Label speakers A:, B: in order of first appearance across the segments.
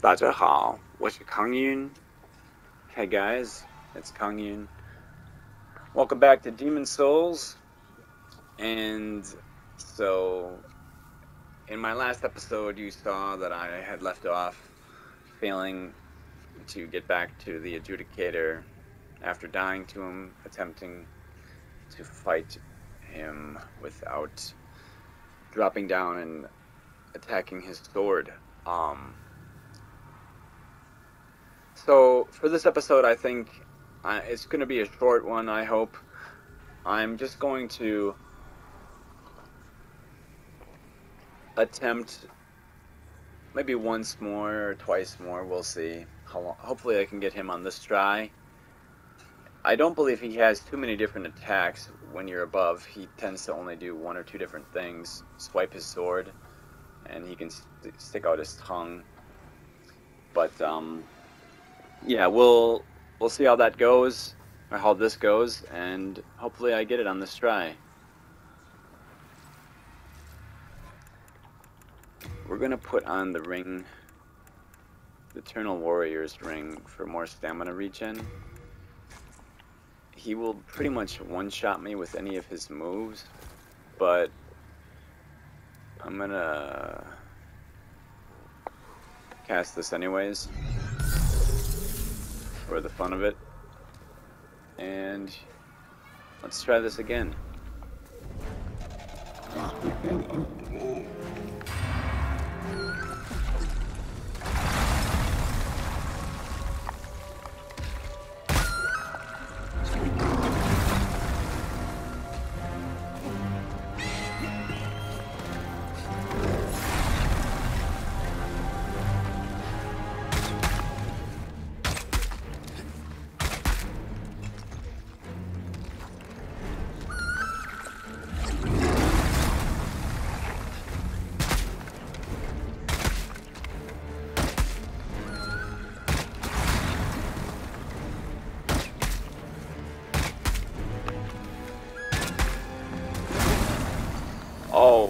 A: 大家好，我是 Kang Yun. Hey guys, it's Kang Yun. Welcome back to Demon Souls. And so, in my last episode, you saw that I had left off failing to get back to the adjudicator after dying to him, attempting to fight him without dropping down and attacking his sword. Um, so for this episode, I think uh, it's going to be a short one. I hope. I'm just going to attempt maybe once more or twice more. We'll see. How long, hopefully, I can get him on this try. I don't believe he has too many different attacks when you're above. He tends to only do one or two different things. Swipe his sword, and he can st- stick out his tongue. But um, yeah, we'll we'll see how that goes, or how this goes, and hopefully I get it on this try. We're gonna put on the ring, the Eternal Warrior's ring for more stamina regen. He will pretty much one-shot me with any of his moves, but I'm gonna cast this anyways for the fun of it. And let's try this again.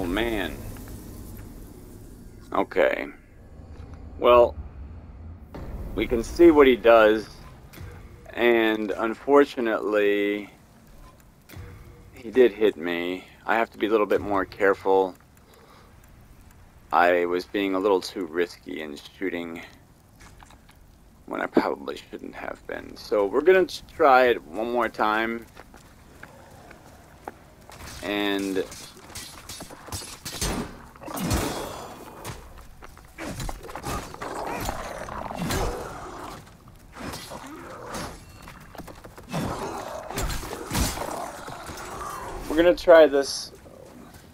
A: Man. Okay. Well, we can see what he does, and unfortunately, he did hit me. I have to be a little bit more careful. I was being a little too risky in shooting when I probably shouldn't have been. So we're gonna try it one more time. And gonna try this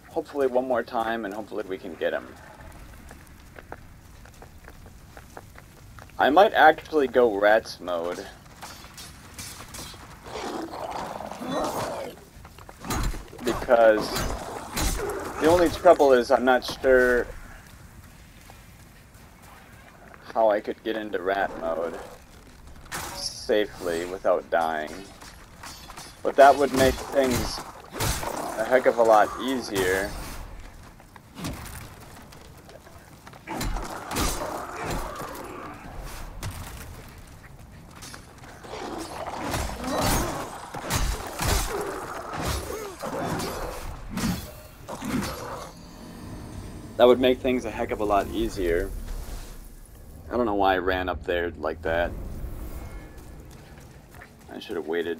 A: hopefully one more time and hopefully we can get him. I might actually go rats mode. Because the only trouble is I'm not sure how I could get into rat mode safely without dying. But that would make things a heck of a lot easier. That would make things a heck of a lot easier. I don't know why I ran up there like that. I should have waited.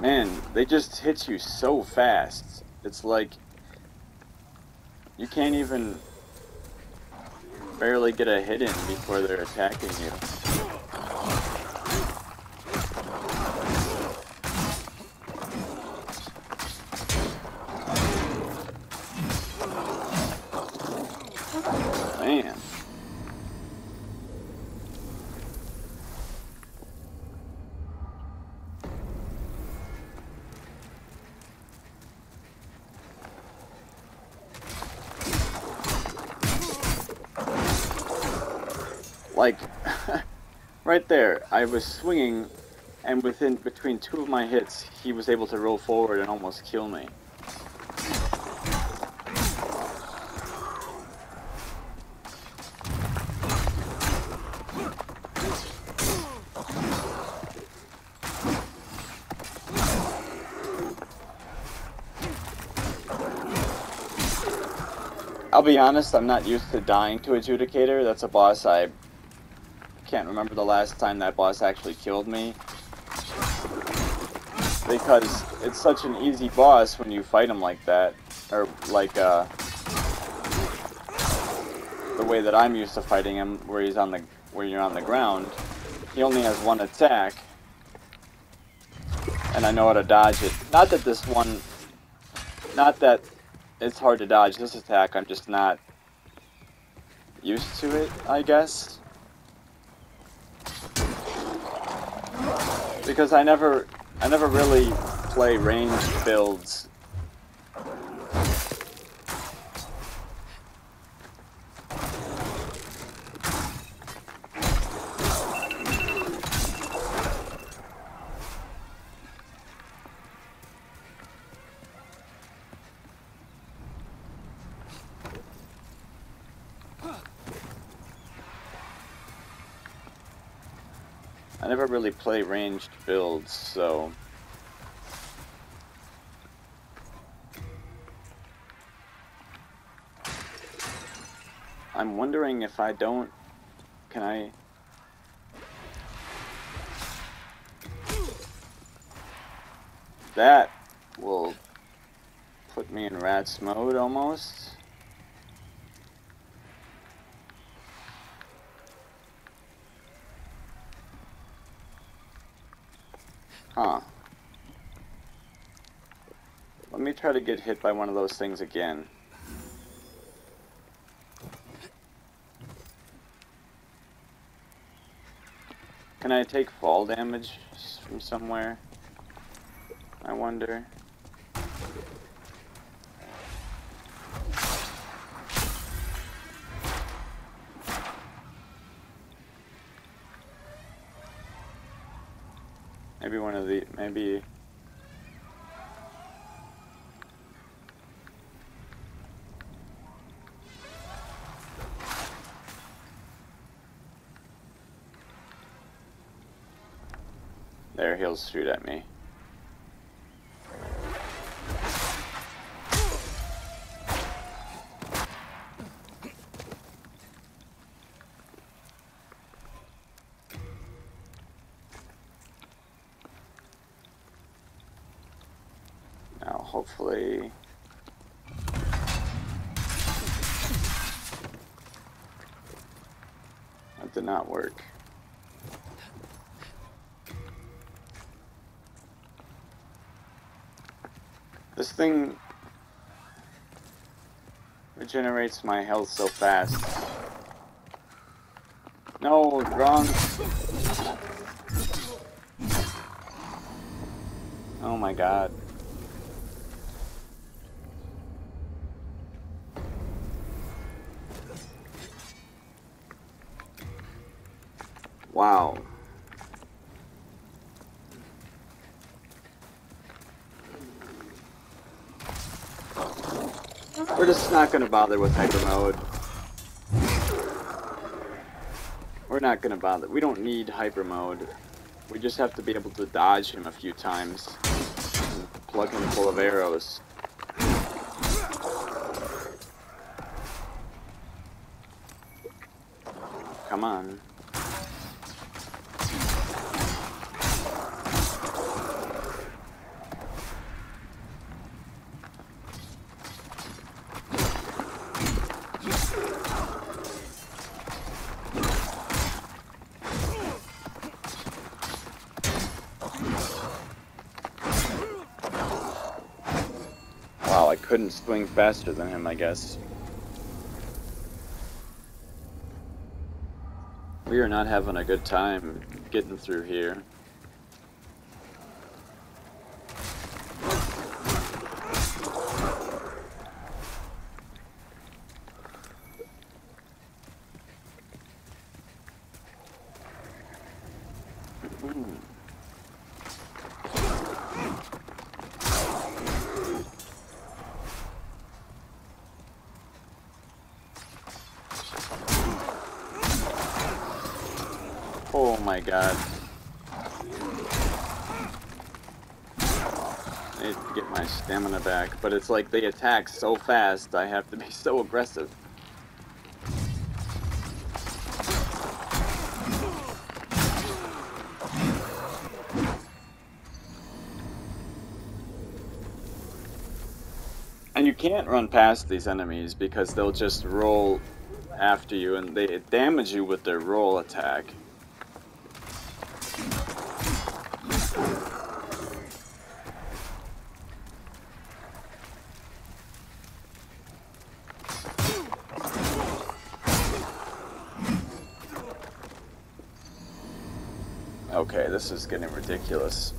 A: Man, they just hit you so fast. It's like you can't even barely get a hit in before they're attacking you. Right there, I was swinging, and within between two of my hits, he was able to roll forward and almost kill me. I'll be honest, I'm not used to dying to Adjudicator. That's a boss I can't remember the last time that boss actually killed me. Because it's such an easy boss when you fight him like that. Or like, uh... The way that I'm used to fighting him, where he's on the... where you're on the ground. He only has one attack. And I know how to dodge it. Not that this one... Not that it's hard to dodge this attack, I'm just not used to it, I guess. Because I never, I never really play ranged builds I never really play ranged builds, so... I'm wondering if I don't... Can I... That will put me in rats mode almost. Huh. Let me try to get hit by one of those things again. Can I take fall damage from somewhere? I wonder. Maybe one of the, maybe... There, he'll shoot at me. That did not work. This thing regenerates my health so fast. No, wrong. Oh my god. Wow. We're just not gonna bother with hyper mode. We're not gonna bother. We don't need hyper mode. We just have to be able to dodge him a few times. Plug him full of arrows. Come on. Wow, I couldn't swing faster than him, I guess. We are not having a good time getting through here. Oh my god. I need to get my stamina back, but it's like they attack so fast, I have to be so aggressive. And you can't run past these enemies because they'll just roll after you and they damage you with their roll attack. This is getting ridiculous.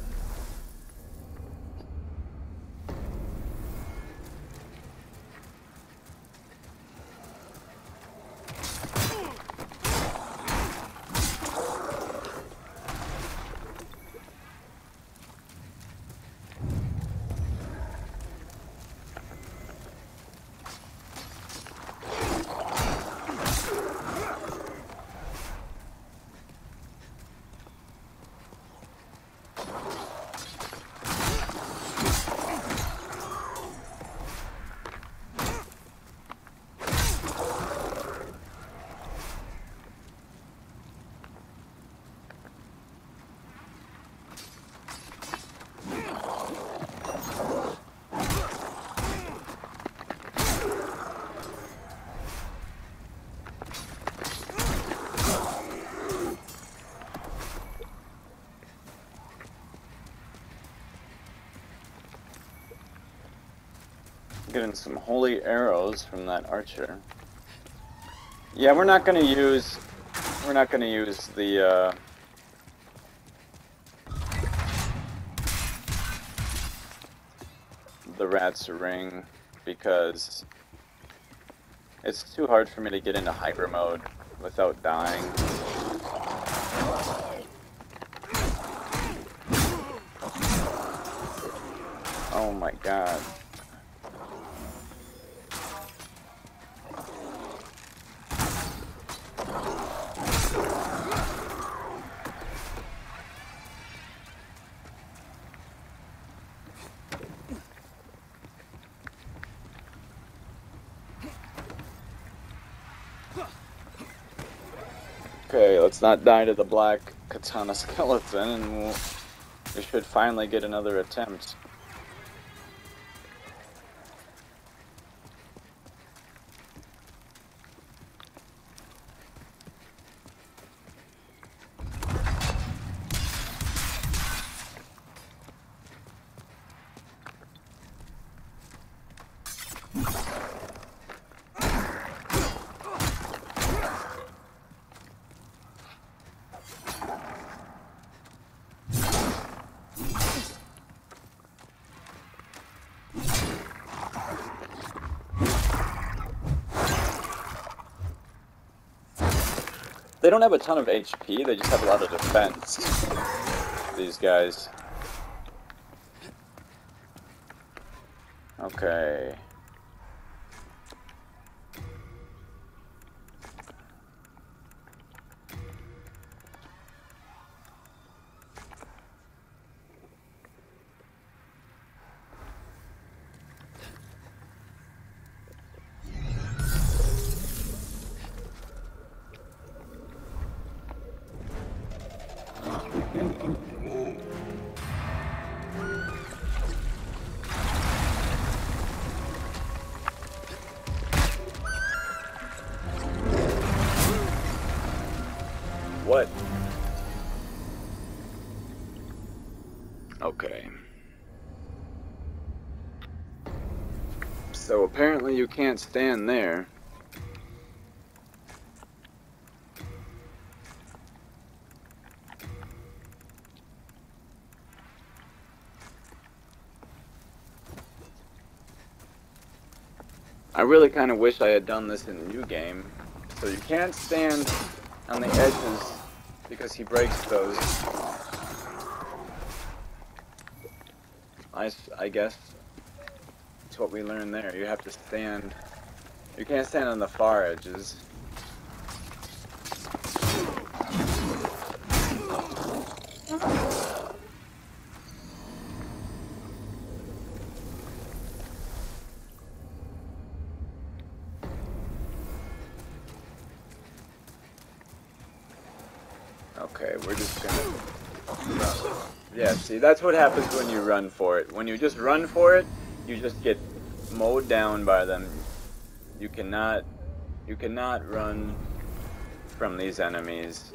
A: Getting some holy arrows from that archer. Yeah, we're not gonna use we're not gonna use the uh the rat's ring because it's too hard for me to get into hyper mode without dying. Oh my god. Okay, let's not die to the black katana skeleton, and we'll, we should finally get another attempt. They don't have a ton of HP, they just have a lot of defense. These guys. Okay. Apparently you can't stand there. I really kind of wish I had done this in the new game. So you can't stand on the edges because he breaks those. I, I guess what we learned there. You have to stand. You can't stand on the far edges. Okay, we're just gonna run. Yeah, see, that's what happens when you run for it. When you just run for it, you just get mowed down by them. You cannot, you cannot run from these enemies.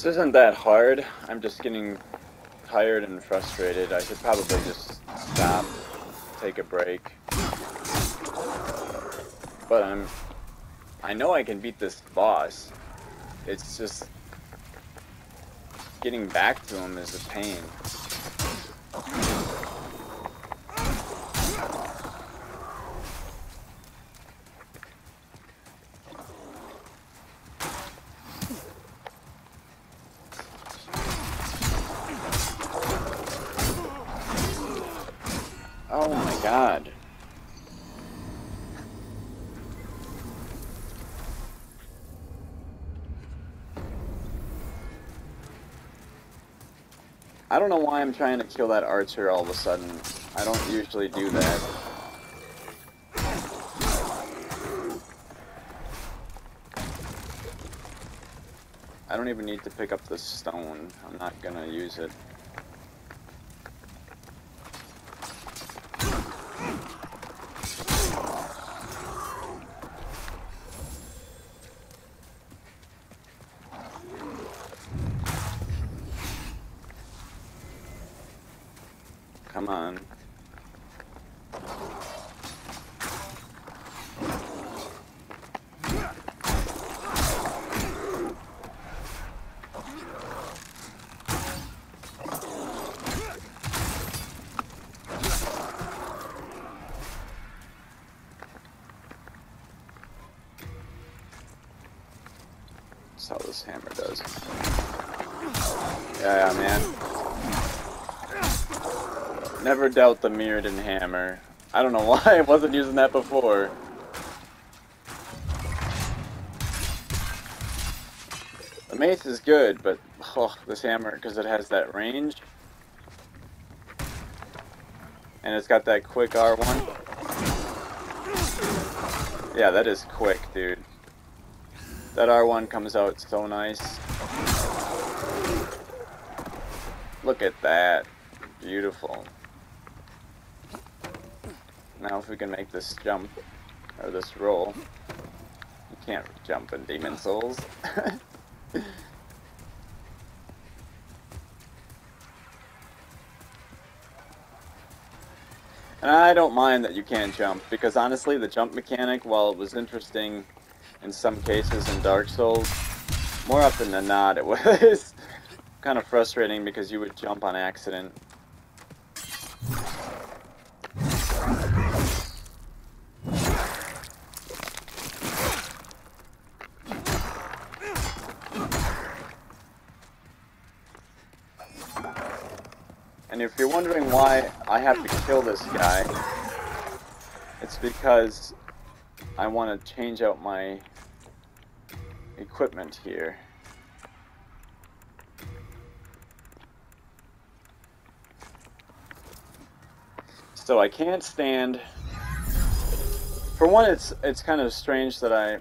A: This isn't that hard. I'm just getting tired and frustrated. I should probably just stop, take a break. But I'm... I know I can beat this boss. It's just... Getting back to him is a pain. Oh my god. I don't know why I'm trying to kill that archer all of a sudden. I don't usually do that. I don't even need to pick up the stone. I'm not gonna use it. Come on. Dealt the Mirdan hammer. I don't know why I wasn't using that before. The mace is good, but oh, this hammer, because it has that range. And it's got that quick R1. Yeah, that is quick, dude. That R1 comes out so nice. Look at that. Beautiful. Now if we can make this jump, or this roll. You can't jump in Demon Souls. and I don't mind that you can't jump, because honestly the jump mechanic, while it was interesting in some cases in Dark Souls, more often than not it was kind of frustrating because you would jump on accident. And if you're wondering why I have to kill this guy, it's because I want to change out my equipment here. So I can't stand. For one, it's it's kind of strange that I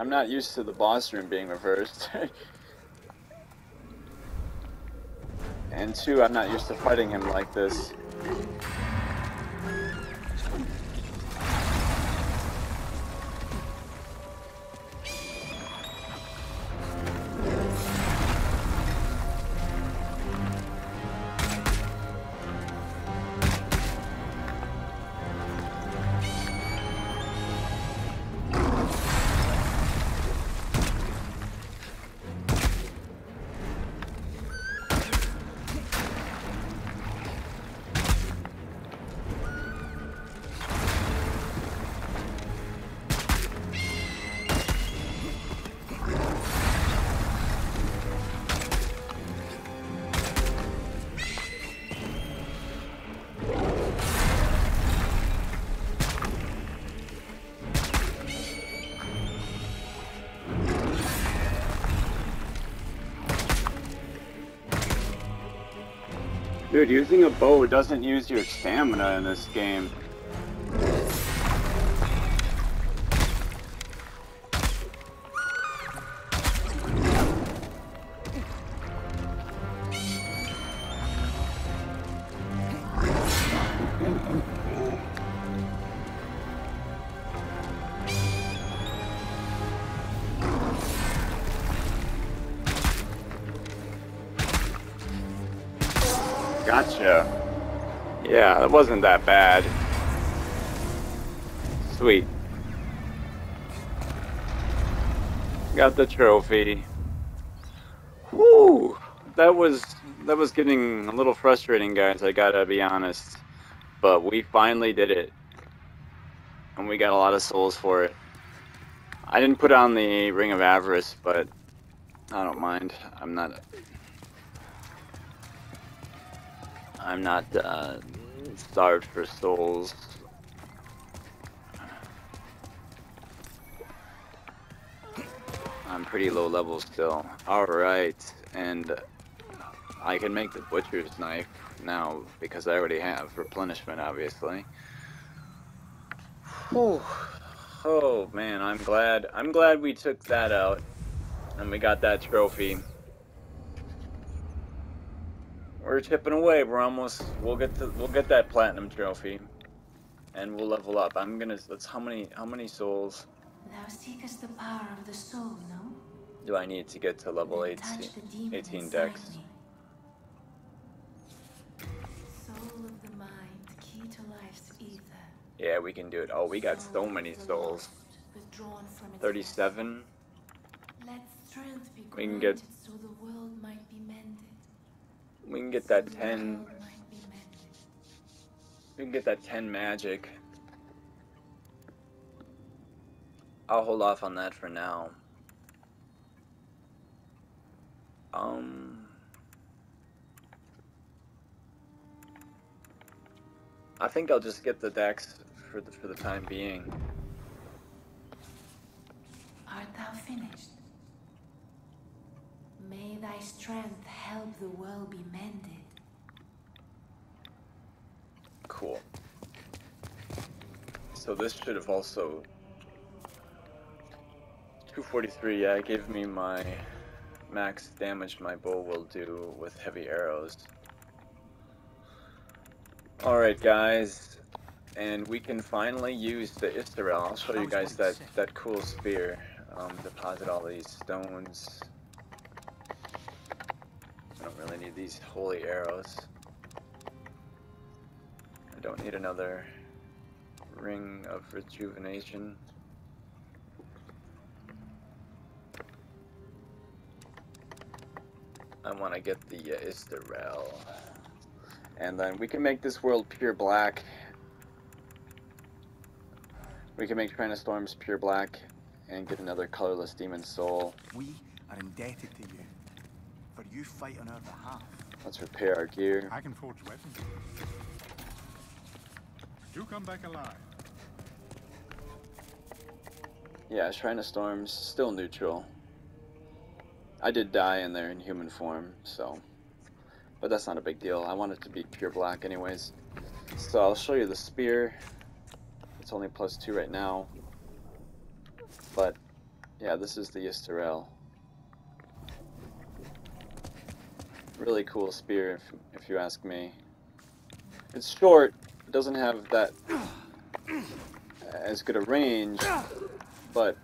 A: I'm not used to the boss room being reversed. and two, I'm not used to fighting him like this. Dude, using a bow doesn't use your stamina in this game. Gotcha. Yeah, that wasn't that bad. Sweet. Got the trophy. Whoo! That was that was getting a little frustrating, guys. I gotta be honest, but we finally did it, and we got a lot of souls for it. I didn't put on the Ring of Avarice, but I don't mind. I'm not I'm not uh, starved for souls. I'm pretty low level still. Alright, and I can make the butcher's knife now because I already have replenishment obviously. Whew. Oh man, I'm glad I'm glad we took that out and we got that trophy. We're chipping away. We're almost. We'll get the. We'll get that platinum trophy, and we'll level up. I'm gonna. Let's. How many? How many souls?
B: Thou seekest the power of the soul, no?
A: Do I need to get to level 18, 18 dex?
B: Soul of the mind, key to life's ether.
A: Yeah, we can do it. Oh, we got so many souls. 37.
B: Let strength be
A: we can get.
B: So the world might be mended.
A: We can get that 10. We can get that 10 magic. I'll hold off on that for now. Um. I think I'll just get the dex for the for the time being.
B: Art thou finished? May thy strength help the world be mended.
A: Cool. So this should have also 243, yeah, it gave me my max damage my bow will do with heavy arrows. Alright guys, and we can finally use the Istarelle. I'll show you guys that, that cool spear. Um, deposit all these stones. Really need these holy arrows. I don't need another ring of rejuvenation. I want to get the uh, Istarelle. And then we can make this world pure black. We can make Storms pure black and get another colorless demon soul.
C: We are indebted to you, for you fight on our behalf.
A: Let's repair our gear.
D: I can forge weapons. You come back alive.
A: Yeah, Shrine of Storms, still neutral. I did die in there in human form, so... But that's not a big deal. I want it to be pure black anyways. So I'll show you the spear. It's only plus two right now. But, yeah, this is the Istarelle. Really cool spear, if, if you ask me. It's short, it doesn't have that as good a range, but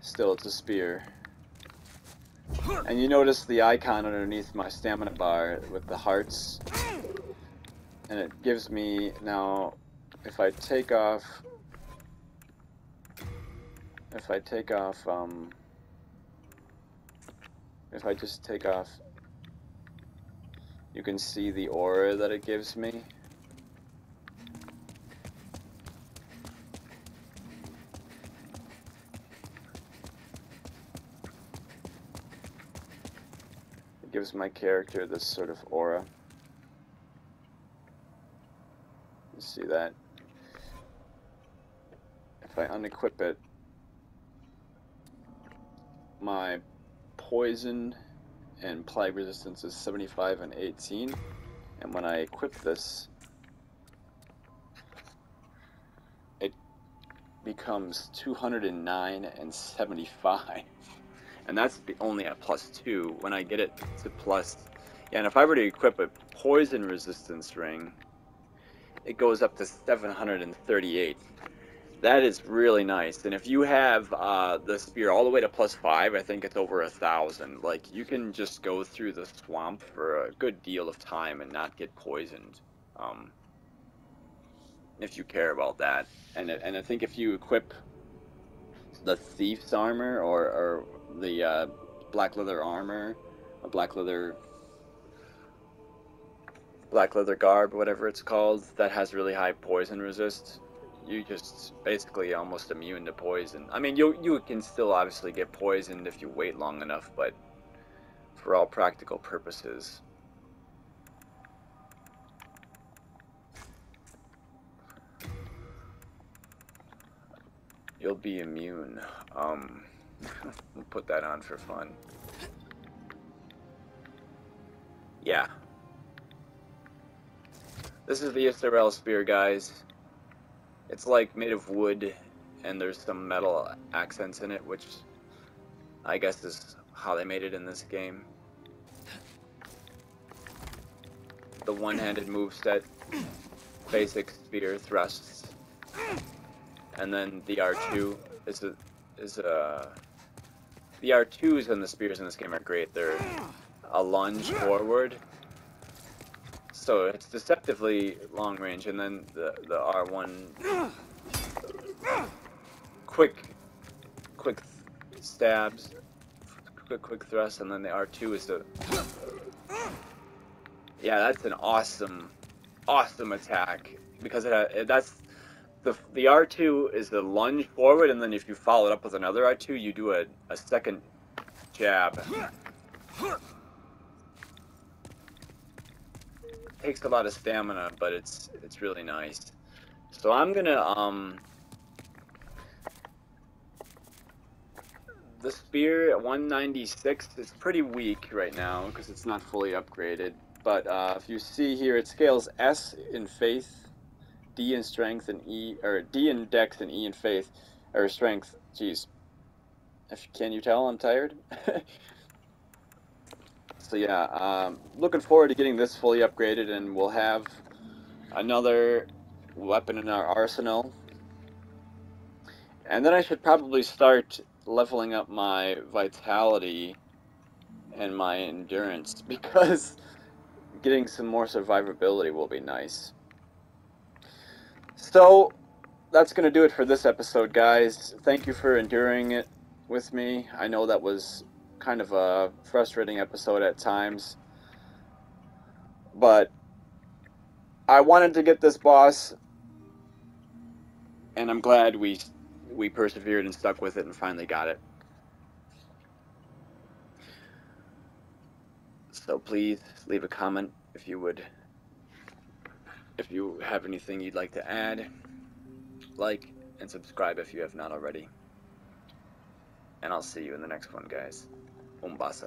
A: still it's a spear. And you notice the icon underneath my stamina bar with the hearts. And it gives me now, if I take off, if I take off, um, if I just take off, you can see the aura that it gives me. It gives my character this sort of aura. You see that? If I unequip it, my poison and plague resistance is 75 and 18. And when I equip this, it becomes 209 and 75. And that's only at plus 2. When I get it to plus... Yeah, and if I were to equip a poison resistance ring, it goes up to 738. That is really nice. And if you have uh, the spear all the way to plus five, I think it's over a thousand. Like you can just go through the swamp for a good deal of time and not get poisoned. Um, if you care about that, and and I think if you equip the thief's armor or, or the uh, black leather armor, a black leather black leather garb, whatever it's called, that has really high poison resist you just basically almost immune to poison. I mean, you you can still obviously get poisoned if you wait long enough, but for all practical purposes. You'll be immune. Um, we'll put that on for fun. Yeah. This is the Isabel Spear, guys. It's like made of wood, and there's some metal accents in it, which I guess is how they made it in this game. The one-handed move set, basic spear thrusts, and then the R2 is a is a the R2s and the spears in this game are great. They're a lunge forward, so it's deceptively long range, and then the the R1 quick quick stabs, quick quick thrust, and then the R2 is the yeah, that's an awesome awesome attack because it, that's the the R2 is the lunge forward, and then if you follow it up with another R2, you do a, a second jab. Takes a lot of stamina, but it's it's really nice. So I'm gonna um the spear at 196 is pretty weak right now because it's not fully upgraded. But uh, if you see here, it scales S in faith, D in strength, and E or D in dex and E in faith or strength. Jeez, if can you tell I'm tired? So yeah, um, looking forward to getting this fully upgraded, and we'll have another weapon in our arsenal. And then I should probably start leveling up my vitality and my endurance, because getting some more survivability will be nice. So, that's going to do it for this episode, guys. Thank you for enduring it with me. I know that was kind of a frustrating episode at times. But I wanted to get this boss, and I'm glad we we persevered and stuck with it and finally got it. So please leave a comment if you would if you have anything you'd like to add. Like and subscribe if you have not already. And I'll see you in the next one, guys. Mombasa.